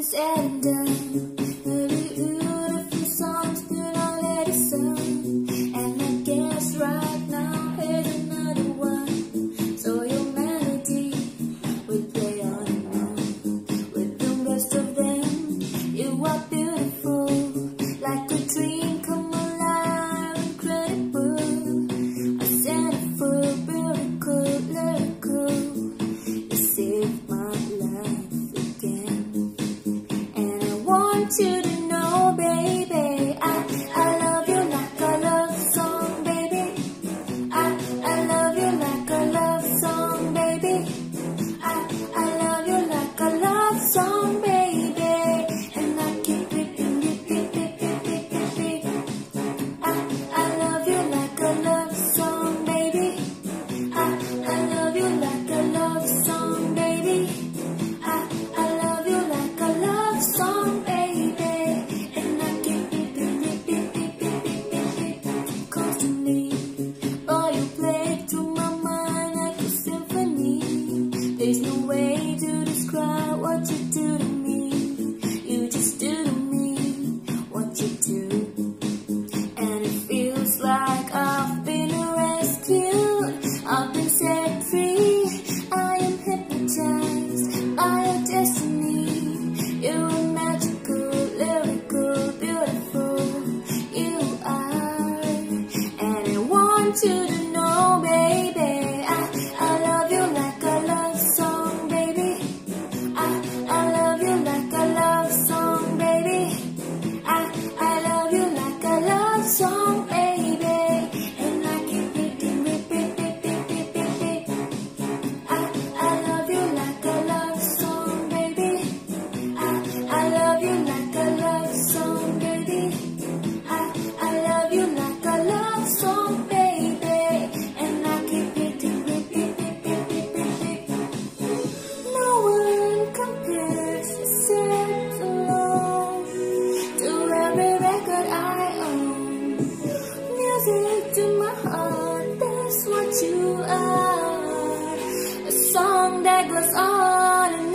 and ends. you to know, baby. There's no way to describe what you do to me. You just do to me what you do. And it feels like I've been rescued. I've been set free. I am hypnotized by your destiny. You are magical, lyrical, beautiful. You are. And I want you to music to my heart, that's what you are. A song that goes on